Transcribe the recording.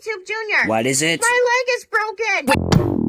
Tube Jr. What is it? My leg is broken.